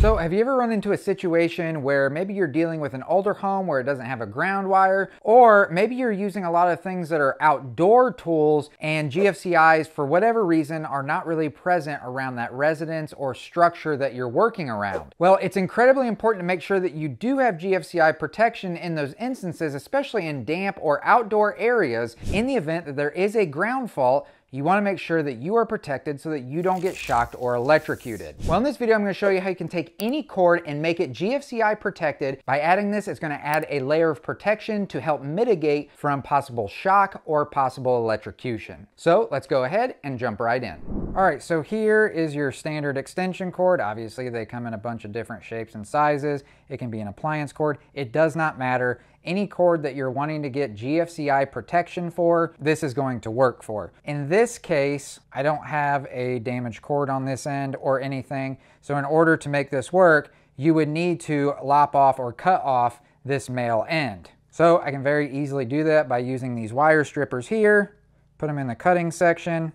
So have you ever run into a situation where maybe you're dealing with an older home where it doesn't have a ground wire, or maybe you're using a lot of things that are outdoor tools and GFCIs for whatever reason are not really present around that residence or structure that you're working around? Well, it's incredibly important to make sure that you do have GFCI protection in those instances, especially in damp or outdoor areas in the event that there is a ground fault you wanna make sure that you are protected so that you don't get shocked or electrocuted. Well, in this video, I'm gonna show you how you can take any cord and make it GFCI protected. By adding this, it's gonna add a layer of protection to help mitigate from possible shock or possible electrocution. So let's go ahead and jump right in. All right, so here is your standard extension cord. Obviously, they come in a bunch of different shapes and sizes. It can be an appliance cord. It does not matter any cord that you're wanting to get GFCI protection for, this is going to work for. In this case, I don't have a damaged cord on this end or anything. So in order to make this work, you would need to lop off or cut off this male end. So I can very easily do that by using these wire strippers here, put them in the cutting section,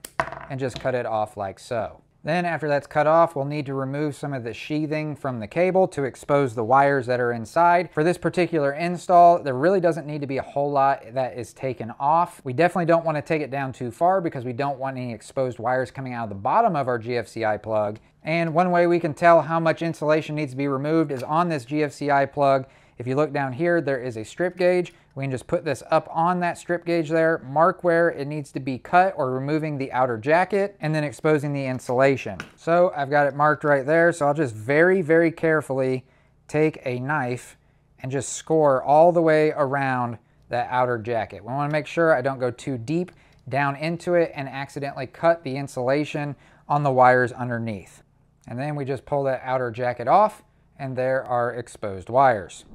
and just cut it off like so. Then after that's cut off, we'll need to remove some of the sheathing from the cable to expose the wires that are inside. For this particular install, there really doesn't need to be a whole lot that is taken off. We definitely don't want to take it down too far because we don't want any exposed wires coming out of the bottom of our GFCI plug. And one way we can tell how much insulation needs to be removed is on this GFCI plug. If you look down here, there is a strip gauge. We can just put this up on that strip gauge there, mark where it needs to be cut or removing the outer jacket, and then exposing the insulation. So I've got it marked right there. So I'll just very, very carefully take a knife and just score all the way around that outer jacket. We wanna make sure I don't go too deep down into it and accidentally cut the insulation on the wires underneath. And then we just pull that outer jacket off and there are exposed wires.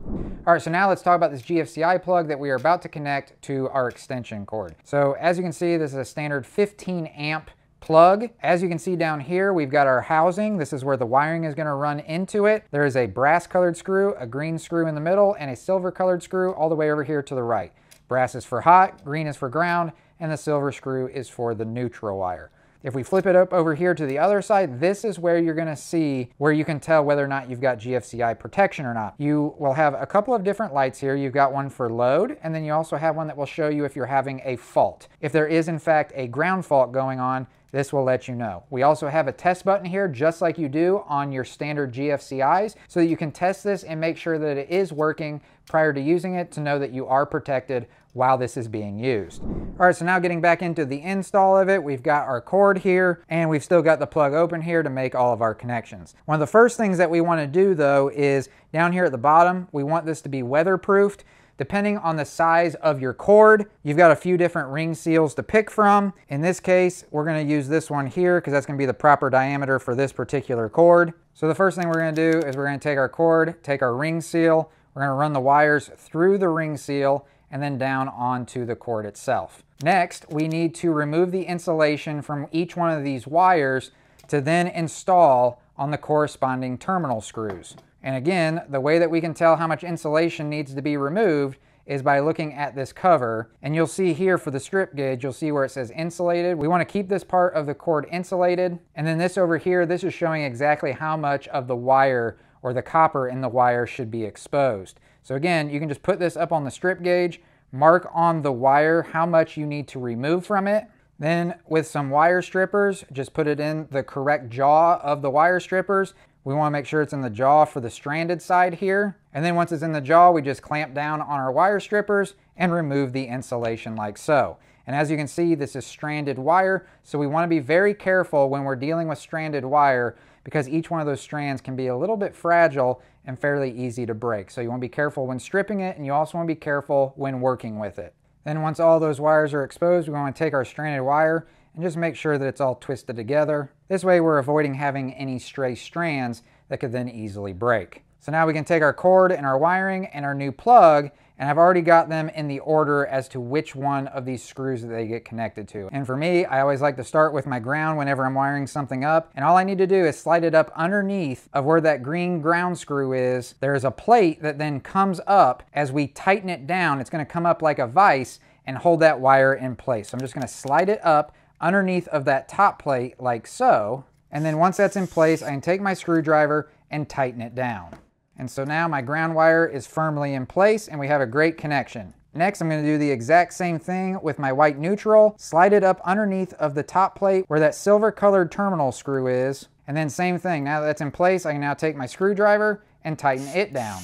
All right, so now let's talk about this GFCI plug that we are about to connect to our extension cord. So as you can see, this is a standard 15 amp plug. As you can see down here, we've got our housing. This is where the wiring is gonna run into it. There is a brass colored screw, a green screw in the middle, and a silver colored screw all the way over here to the right. Brass is for hot, green is for ground, and the silver screw is for the neutral wire. If we flip it up over here to the other side, this is where you're gonna see where you can tell whether or not you've got GFCI protection or not. You will have a couple of different lights here. You've got one for load, and then you also have one that will show you if you're having a fault. If there is in fact a ground fault going on, this will let you know. We also have a test button here, just like you do on your standard GFCIs, so that you can test this and make sure that it is working prior to using it to know that you are protected while this is being used. All right, so now getting back into the install of it, we've got our cord here and we've still got the plug open here to make all of our connections. One of the first things that we wanna do though is down here at the bottom, we want this to be weatherproofed. Depending on the size of your cord, you've got a few different ring seals to pick from. In this case, we're gonna use this one here because that's gonna be the proper diameter for this particular cord. So the first thing we're gonna do is we're gonna take our cord, take our ring seal, we're gonna run the wires through the ring seal and then down onto the cord itself. Next, we need to remove the insulation from each one of these wires to then install on the corresponding terminal screws. And again, the way that we can tell how much insulation needs to be removed is by looking at this cover. And you'll see here for the strip gauge, you'll see where it says insulated. We wanna keep this part of the cord insulated. And then this over here, this is showing exactly how much of the wire or the copper in the wire should be exposed. So again, you can just put this up on the strip gauge, mark on the wire how much you need to remove from it. Then with some wire strippers, just put it in the correct jaw of the wire strippers we want to make sure it's in the jaw for the stranded side here. And then once it's in the jaw, we just clamp down on our wire strippers and remove the insulation like so. And as you can see, this is stranded wire, so we want to be very careful when we're dealing with stranded wire because each one of those strands can be a little bit fragile and fairly easy to break. So you want to be careful when stripping it, and you also want to be careful when working with it. Then once all those wires are exposed, we want to take our stranded wire and just make sure that it's all twisted together. This way we're avoiding having any stray strands that could then easily break. So now we can take our cord and our wiring and our new plug and I've already got them in the order as to which one of these screws that they get connected to. And for me, I always like to start with my ground whenever I'm wiring something up. And all I need to do is slide it up underneath of where that green ground screw is. There's a plate that then comes up as we tighten it down. It's gonna come up like a vise and hold that wire in place. So I'm just gonna slide it up underneath of that top plate like so. And then once that's in place, I can take my screwdriver and tighten it down. And so now my ground wire is firmly in place and we have a great connection. Next, I'm gonna do the exact same thing with my white neutral, slide it up underneath of the top plate where that silver colored terminal screw is. And then same thing, now that that's in place, I can now take my screwdriver and tighten it down.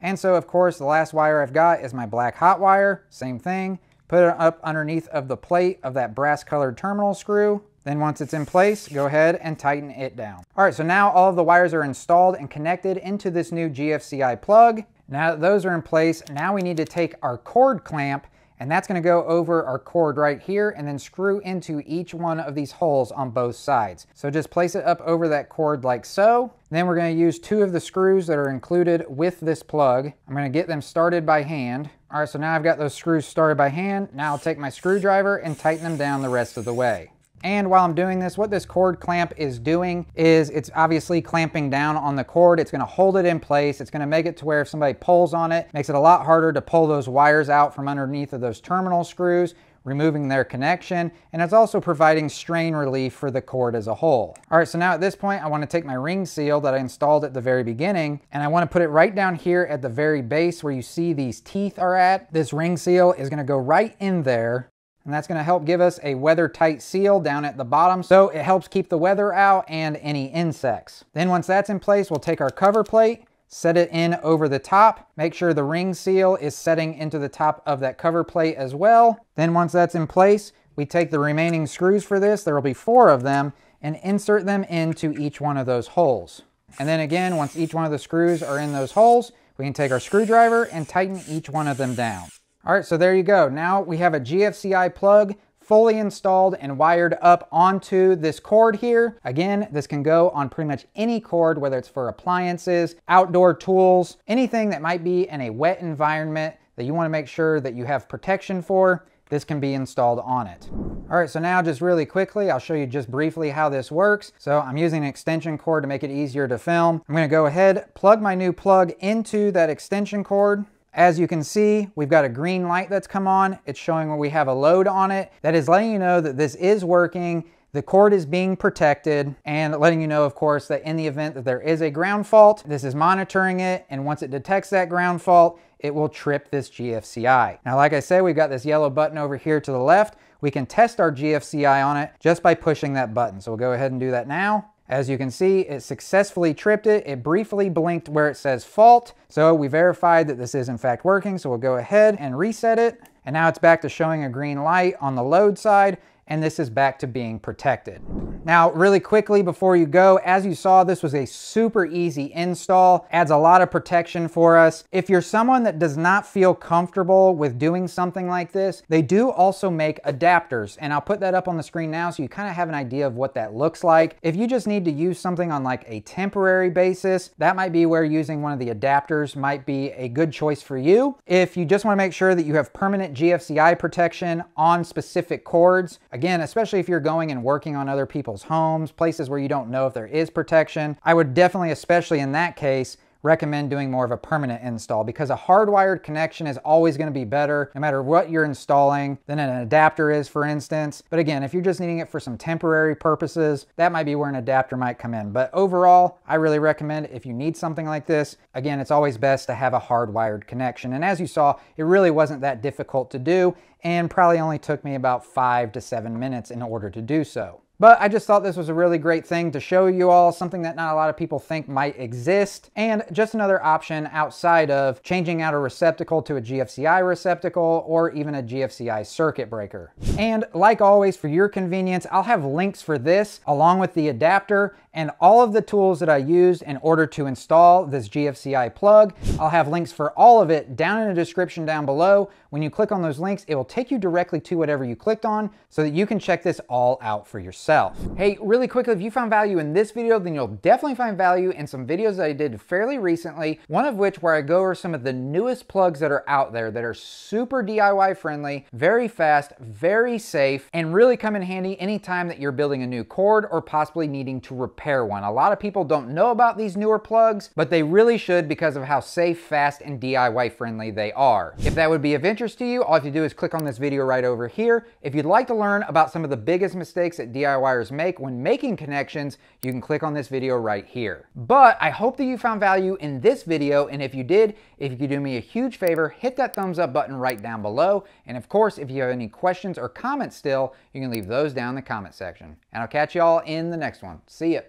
And so of course, the last wire I've got is my black hot wire, same thing. Put it up underneath of the plate of that brass colored terminal screw. Then once it's in place, go ahead and tighten it down. All right, so now all of the wires are installed and connected into this new GFCI plug. Now that those are in place, now we need to take our cord clamp and that's gonna go over our cord right here and then screw into each one of these holes on both sides. So just place it up over that cord like so. Then we're gonna use two of the screws that are included with this plug. I'm gonna get them started by hand. All right, so now I've got those screws started by hand. Now I'll take my screwdriver and tighten them down the rest of the way. And while I'm doing this, what this cord clamp is doing is it's obviously clamping down on the cord. It's gonna hold it in place. It's gonna make it to where if somebody pulls on it, makes it a lot harder to pull those wires out from underneath of those terminal screws removing their connection, and it's also providing strain relief for the cord as a whole. All right, so now at this point, I wanna take my ring seal that I installed at the very beginning, and I wanna put it right down here at the very base where you see these teeth are at. This ring seal is gonna go right in there, and that's gonna help give us a weather tight seal down at the bottom so it helps keep the weather out and any insects. Then once that's in place, we'll take our cover plate, set it in over the top, make sure the ring seal is setting into the top of that cover plate as well. Then once that's in place, we take the remaining screws for this, there will be four of them, and insert them into each one of those holes. And then again, once each one of the screws are in those holes, we can take our screwdriver and tighten each one of them down. All right, so there you go. Now we have a GFCI plug fully installed and wired up onto this cord here. Again, this can go on pretty much any cord, whether it's for appliances, outdoor tools, anything that might be in a wet environment that you wanna make sure that you have protection for, this can be installed on it. All right, so now just really quickly, I'll show you just briefly how this works. So I'm using an extension cord to make it easier to film. I'm gonna go ahead, plug my new plug into that extension cord. As you can see, we've got a green light that's come on. It's showing where we have a load on it. That is letting you know that this is working. The cord is being protected and letting you know, of course, that in the event that there is a ground fault, this is monitoring it. And once it detects that ground fault, it will trip this GFCI. Now, like I said, we've got this yellow button over here to the left. We can test our GFCI on it just by pushing that button. So we'll go ahead and do that now. As you can see, it successfully tripped it. It briefly blinked where it says fault. So we verified that this is in fact working. So we'll go ahead and reset it. And now it's back to showing a green light on the load side and this is back to being protected. Now, really quickly before you go, as you saw, this was a super easy install, adds a lot of protection for us. If you're someone that does not feel comfortable with doing something like this, they do also make adapters, and I'll put that up on the screen now so you kind of have an idea of what that looks like. If you just need to use something on like a temporary basis, that might be where using one of the adapters might be a good choice for you. If you just wanna make sure that you have permanent GFCI protection on specific cords, Again, especially if you're going and working on other people's homes, places where you don't know if there is protection, I would definitely, especially in that case, recommend doing more of a permanent install because a hardwired connection is always going to be better no matter what you're installing than an adapter is for instance. But again, if you're just needing it for some temporary purposes, that might be where an adapter might come in. But overall, I really recommend if you need something like this, again, it's always best to have a hardwired connection. And as you saw, it really wasn't that difficult to do and probably only took me about five to seven minutes in order to do so. But I just thought this was a really great thing to show you all, something that not a lot of people think might exist, and just another option outside of changing out a receptacle to a GFCI receptacle or even a GFCI circuit breaker. And like always, for your convenience, I'll have links for this along with the adapter and all of the tools that I used in order to install this GFCI plug. I'll have links for all of it down in the description down below. When you click on those links, it will take you directly to whatever you clicked on so that you can check this all out for yourself. Hey, really quickly, if you found value in this video, then you'll definitely find value in some videos that I did fairly recently, one of which where I go over some of the newest plugs that are out there that are super DIY friendly, very fast, very safe, and really come in handy anytime that you're building a new cord or possibly needing to repair repair one. A lot of people don't know about these newer plugs, but they really should because of how safe, fast, and DIY friendly they are. If that would be of interest to you, all you have to do is click on this video right over here. If you'd like to learn about some of the biggest mistakes that DIYers make when making connections, you can click on this video right here. But I hope that you found value in this video, and if you did, if you could do me a huge favor, hit that thumbs up button right down below. And of course, if you have any questions or comments still, you can leave those down in the comment section. And I'll catch y'all in the next one. See ya.